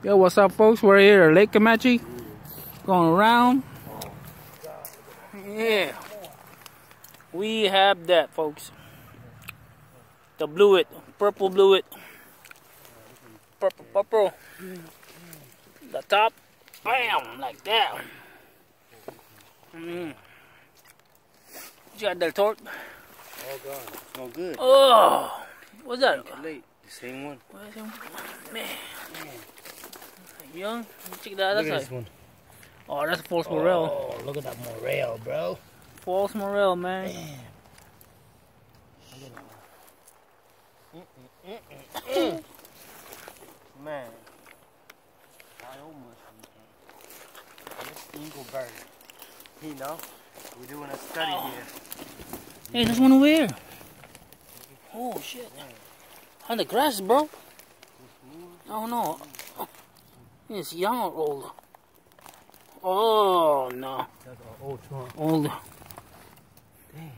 Yo, what's up, folks? We're here at Lake Camanche. Going around. Yeah. We have that, folks. The blewit. Purple blewit. Purple, purple. The top. Bam! Like that. Mm. You got Del Torque? Oh, God. No good. Oh! What's that? Late. The same one. Man. Young? Check that Look other at side. this one. Oh, that's a false oh, morel. Oh, look at that morel, bro. False morel, man. Man. I almost This Engelberg. You know, we're doing a study oh. here. Hey, there's one over here. Oh, shit. On the grass, bro. Oh, no. It's young or old? Oh, no. That's an old trunk. Old. Dang.